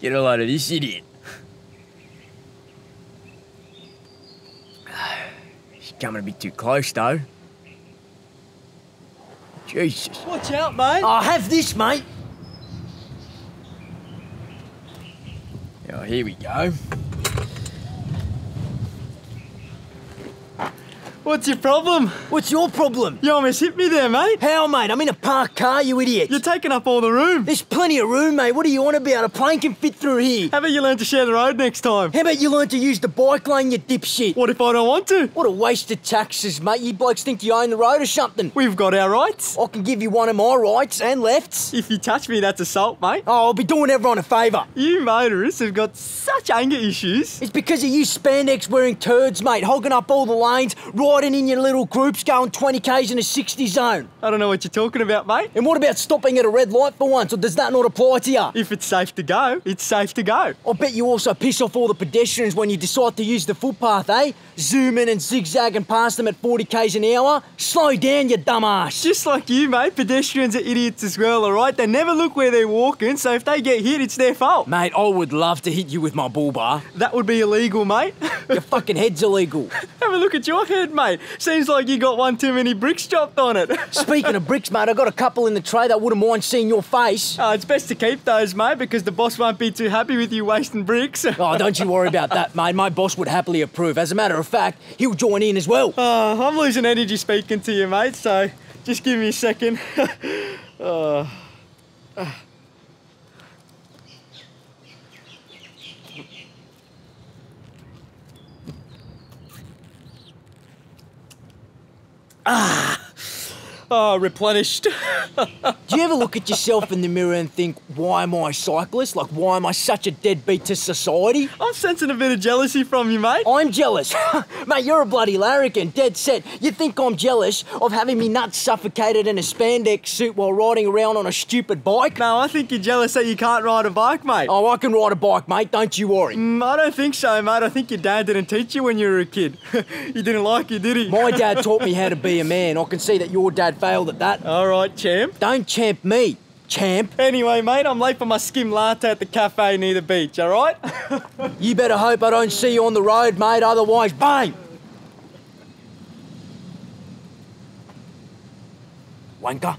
Get a load of this idiot. She's coming a bit too close, though. Jesus. Watch out, mate. Oh, have this, mate. Oh, here we go. What's your problem? What's your problem? You almost hit me there, mate. How, mate? I'm in a parked car, you idiot. You're taking up all the room. There's plenty of room, mate. What do you want to be on about? A plane can fit through here. How about you learn to share the road next time? How about you learn to use the bike lane, you dipshit? What if I don't want to? What a waste of taxes, mate. You blokes think you own the road or something. We've got our rights. I can give you one of my rights and lefts. If you touch me, that's assault, mate. Oh, I'll be doing everyone a favour. You motorists have got such anger issues. It's because of you spandex wearing turds, mate, hogging up all the lanes, riding in your little groups, going 20 k's in a 60 zone. I don't know what you're talking about, mate. And what about stopping at a red light for once, or does that not apply to you? If it's safe to go, it's safe to go. I bet you also piss off all the pedestrians when you decide to use the footpath, eh? Zoom in and zigzagging past them at 40 k's an hour. Slow down, you dumbass. Just like you, mate, pedestrians are idiots as well, alright? They never look where they're walking, so if they get hit, it's their fault. Mate, I would love to hit you with my bull bar. That would be illegal, mate. Your fucking head's illegal. Have a look at your head, mate. Seems like you got one too many bricks chopped on it. Speaking of bricks, mate, I got a couple in the tray that wouldn't mind seeing your face. Uh, it's best to keep those, mate, because the boss won't be too happy with you wasting bricks. Oh, don't you worry about that, mate. My boss would happily approve. As a matter of fact, he'll join in as well. Uh, I'm losing energy speaking to you, mate, so just give me a second. uh. Ah. Oh, replenished. Do you ever look at yourself in the mirror and think, why am I a cyclist? Like, why am I such a deadbeat to society? I'm sensing a bit of jealousy from you, mate. I'm jealous. Mate, you're a bloody larrikin, dead set. You think I'm jealous of having me nuts suffocated in a spandex suit while riding around on a stupid bike? No, I think you're jealous that you can't ride a bike, mate. Oh, I can ride a bike, mate, don't you worry. Mm, I don't think so, mate. I think your dad didn't teach you when you were a kid. he didn't like you, did he? My dad taught me how to be a man. I can see that your dad failed at that. All right, champ. Don't champ me, champ. Anyway, mate, I'm late for my skim latte at the cafe near the beach, all right? you better hope I don't see you on the road, mate, otherwise, bang! Wanker.